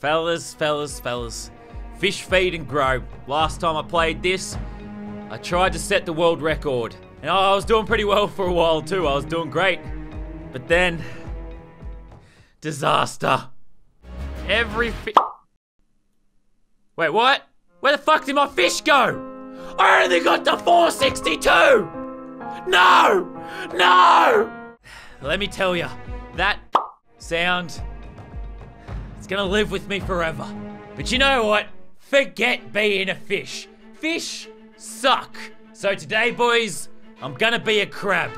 Fellas, fellas, fellas. Fish feed and grow. Last time I played this, I tried to set the world record. And I was doing pretty well for a while too. I was doing great. But then, disaster. Every Wait, what? Where the fuck did my fish go? I only got to 462! No! No! Let me tell you, that sound, gonna live with me forever. But you know what? Forget being a fish. Fish suck. So today, boys, I'm gonna be a crab.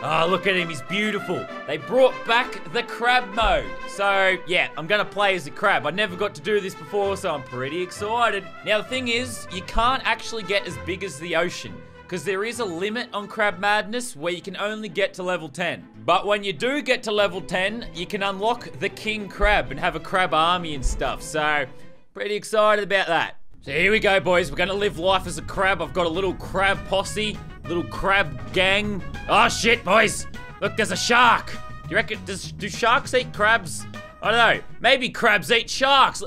Oh, look at him, he's beautiful. They brought back the crab mode. So, yeah, I'm gonna play as a crab. I never got to do this before, so I'm pretty excited. Now, the thing is, you can't actually get as big as the ocean, because there is a limit on Crab Madness where you can only get to level 10. But when you do get to level 10, you can unlock the King Crab and have a crab army and stuff. So, pretty excited about that. So here we go, boys. We're gonna live life as a crab. I've got a little crab posse, little crab gang. Oh shit, boys! Look, there's a shark. Do you reckon does do sharks eat crabs? I don't know. Maybe crabs eat sharks.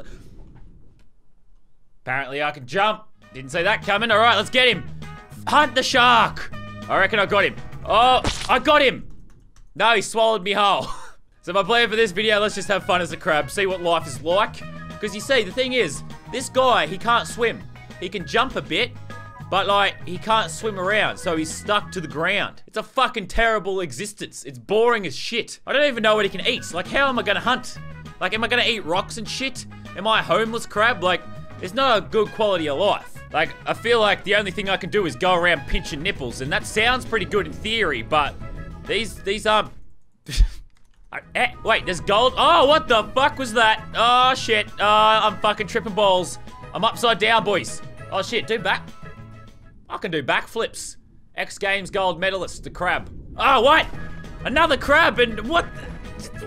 Apparently, I can jump. Didn't see that coming. All right, let's get him. Hunt the shark. I reckon I got him. Oh, I got him. No, he swallowed me whole. so my plan for this video, let's just have fun as a crab, see what life is like. Because you see, the thing is, this guy, he can't swim. He can jump a bit, but like, he can't swim around, so he's stuck to the ground. It's a fucking terrible existence. It's boring as shit. I don't even know what he can eat. Like, how am I gonna hunt? Like, am I gonna eat rocks and shit? Am I a homeless crab? Like, it's not a good quality of life. Like, I feel like the only thing I can do is go around pinching nipples, and that sounds pretty good in theory, but these, these aren't... eh, wait, there's gold? Oh, what the fuck was that? Oh, shit. Uh, I'm fucking tripping balls. I'm upside down, boys. Oh, shit, do back... I can do backflips. X Games gold medalist, the crab. Oh, what? Another crab, and what?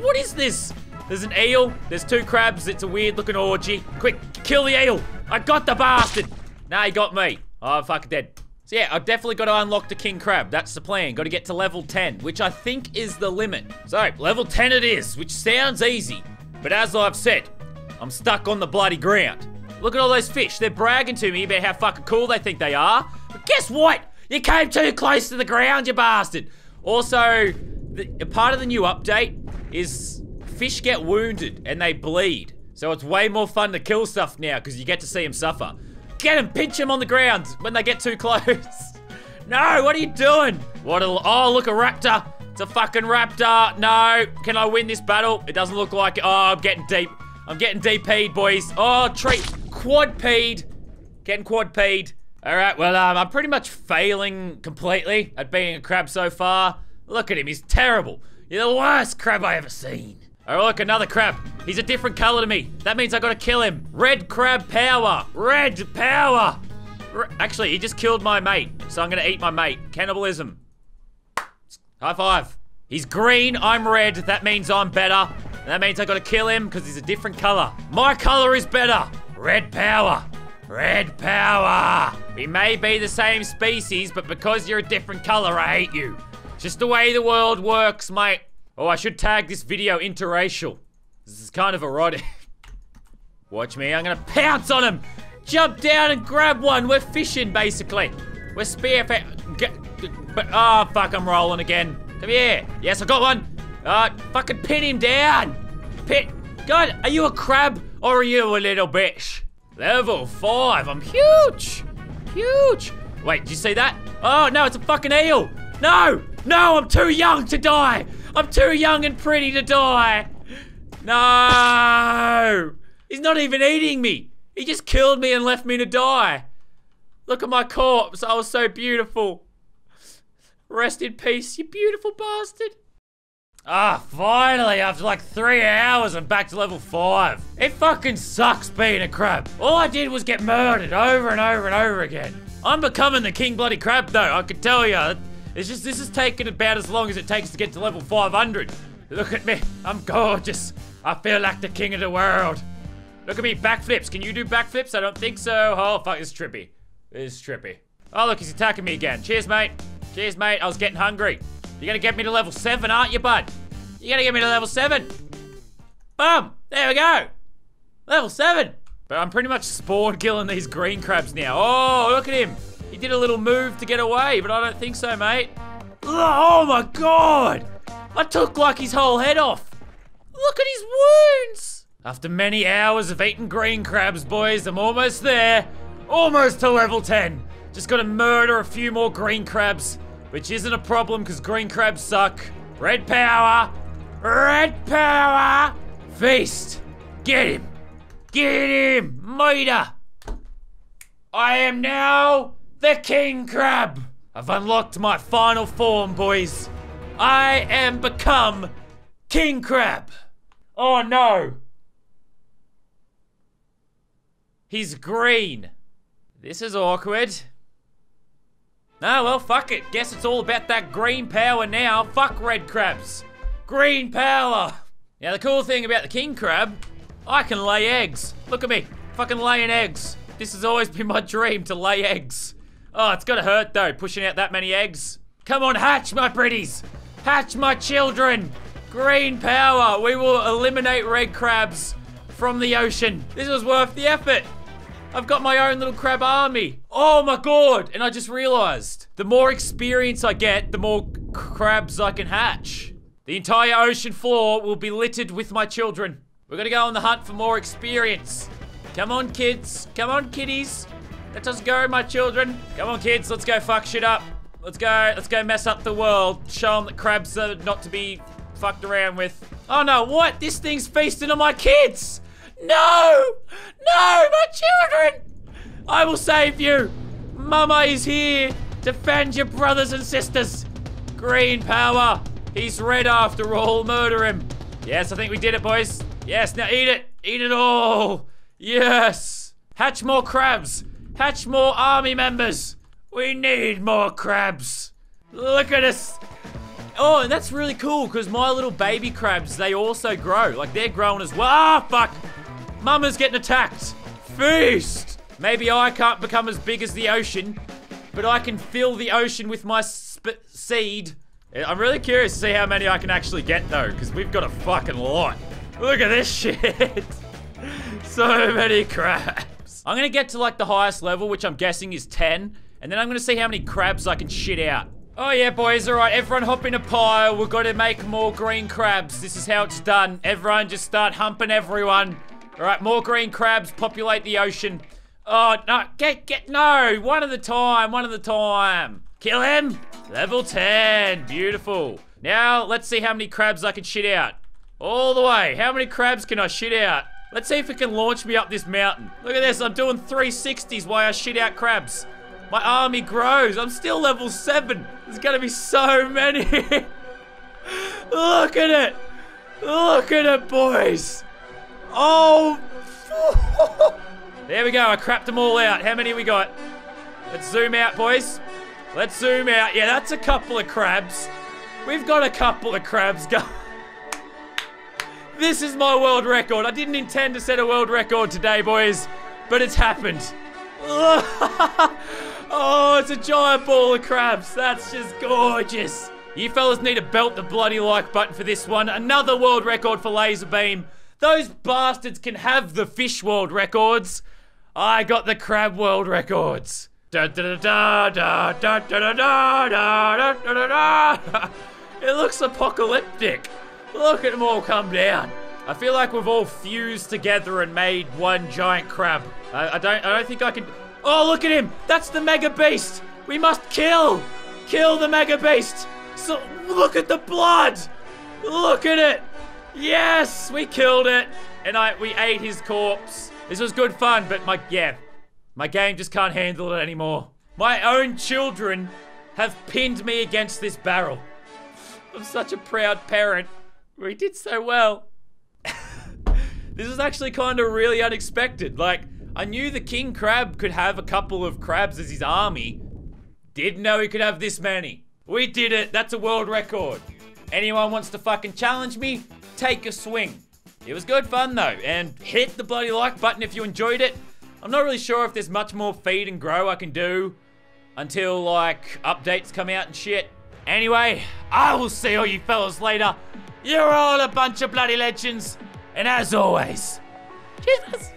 What is this? There's an eel, there's two crabs, it's a weird looking orgy. Quick, kill the eel! I got the bastard! Nah, he got me. Oh, I'm fucking dead. So yeah, I've definitely got to unlock the king crab. That's the plan. Got to get to level 10, which I think is the limit. So, level 10 it is, which sounds easy. But as I've said, I'm stuck on the bloody ground. Look at all those fish. They're bragging to me about how fucking cool they think they are. But guess what? You came too close to the ground, you bastard. Also, the, part of the new update is fish get wounded and they bleed. So it's way more fun to kill stuff now because you get to see them suffer. Get them, pinch them on the ground when they get too close. no, what are you doing? What a, oh, look, a raptor. It's a fucking raptor. No, can I win this battle? It doesn't look like. Oh, I'm getting deep. I'm getting DP'd, boys. Oh, treat. Quad peed. Getting quad peed. All right, well, um, I'm pretty much failing completely at being a crab so far. Look at him, he's terrible. You're the worst crab I ever seen. Oh, look, another crab. He's a different color to me. That means I gotta kill him. Red crab power. Red power. Actually, he just killed my mate, so I'm gonna eat my mate. Cannibalism. High five. He's green, I'm red. That means I'm better. That means I gotta kill him because he's a different color. My color is better. Red power. Red power. We may be the same species, but because you're a different color, I hate you. Just the way the world works, mate. Oh, I should tag this video interracial. This is kind of erotic. Watch me, I'm gonna pounce on him. Jump down and grab one. We're fishing, basically. We're spear But, oh, fuck, I'm rolling again. Come here. Yes, I got one. Uh, fucking pin him down. Pin. God, are you a crab or are you a little bitch? Level five, I'm huge. Huge. Wait, did you see that? Oh, no, it's a fucking eel. No, no, I'm too young to die. I'm too young and pretty to die. No. He's not even eating me. He just killed me and left me to die. Look at my corpse. I was so beautiful. Rest in peace, you beautiful bastard. Ah, finally, after like three hours, I'm back to level five. It fucking sucks being a crab. All I did was get murdered over and over and over again. I'm becoming the king bloody crab though, I can tell you. It's just, this is taking about as long as it takes to get to level 500. Look at me, I'm gorgeous. I feel like the king of the world. Look at me, backflips. Can you do backflips? I don't think so. Oh, fuck, it's trippy. It's trippy. Oh, look, he's attacking me again. Cheers, mate. Cheers, mate. I was getting hungry. You're gonna get me to level 7, aren't you, bud? You're gonna get me to level 7. Boom! There we go. Level 7! But I'm pretty much spawn killing these green crabs now. Oh, look at him. He did a little move to get away, but I don't think so, mate. Oh my god! I took like his whole head off. Look at his wounds! After many hours of eating green crabs, boys, I'm almost there. Almost to level 10. Just gotta murder a few more green crabs, which isn't a problem because green crabs suck. Red power! Red power! Feast! Get him! Get him! Mida! I am now the King Crab! I've unlocked my final form, boys. I am become King Crab. Oh no! He's green. This is awkward. Oh, well, fuck it. Guess it's all about that green power now. Fuck red crabs. Green power. Now, the cool thing about the king crab, I can lay eggs. Look at me. Fucking laying eggs. This has always been my dream to lay eggs. Oh, it's gotta hurt though, pushing out that many eggs. Come on, hatch, my pretties. Hatch, my children. Green power. We will eliminate red crabs from the ocean. This was worth the effort. I've got my own little crab army. Oh my god. And I just realized, the more experience I get, the more crabs I can hatch. The entire ocean floor will be littered with my children. We're gonna go on the hunt for more experience. Come on, kids. Come on, kiddies. Let us go, my children. Come on, kids. Let's go fuck shit up. Let's go. Let's go mess up the world. Show them that crabs are not to be fucked around with. Oh no, what? This thing's feasting on my kids. No! No, my children! I will save you! Mama is here! Defend your brothers and sisters! Green power! He's red after all, murder him! Yes, I think we did it, boys. Yes, now eat it! Eat it all! Yes! Hatch more crabs! Hatch more army members! We need more crabs! Look at us! Oh, and that's really cool, because my little baby crabs, they also grow. Like, they're growing as well. Ah, fuck! Mama's getting attacked. Feast! Maybe I can't become as big as the ocean, but I can fill the ocean with my seed. I'm really curious to see how many I can actually get though, because we've got a fucking lot. Look at this shit. so many crabs. I'm gonna get to like the highest level, which I'm guessing is 10, and then I'm gonna see how many crabs I can shit out. Oh yeah, boys, all right, everyone hop in a pile. We've got to make more green crabs. This is how it's done. Everyone just start humping everyone. All right, more green crabs populate the ocean. Oh, no, get, get, no, one at a time, one at a time. Kill him. Level 10, beautiful. Now, let's see how many crabs I can shit out. All the way, how many crabs can I shit out? Let's see if it can launch me up this mountain. Look at this, I'm doing 360s while I shit out crabs. My army grows, I'm still level 7. There's gonna be so many. Look at it. Look at it, boys. Oh! there we go. I crapped them all out. How many we got? Let's zoom out, boys. Let's zoom out. Yeah, that's a couple of crabs. We've got a couple of crabs go. This is my world record. I didn't intend to set a world record today, boys, but it's happened. oh, it's a giant ball of crabs. That's just gorgeous. You fellas need to belt the bloody like button for this one. Another world record for LazarBeam. Those bastards can have the fish world records. I got the crab world records. It looks apocalyptic. Look at them all come down. I feel like we've all fused together and made one giant crab. I, I don't I don't think I can Oh look at him! That's the mega beast! We must kill! Kill the mega beast! So look at the blood! Look at it! Yes, we killed it. And I we ate his corpse. This was good fun, but my yeah, my game just can't handle it anymore. My own children have pinned me against this barrel. I'm such a proud parent. We did so well. this is actually kind of really unexpected. Like, I knew the king crab could have a couple of crabs as his army. Didn't know he could have this many. We did it. That's a world record. Anyone wants to fucking challenge me? take a swing. It was good fun though, and hit the bloody like button if you enjoyed it. I'm not really sure if there's much more feed and grow I can do until like updates come out and shit. Anyway, I will see all you fellas later. You're all a bunch of bloody legends. And as always, Buzz.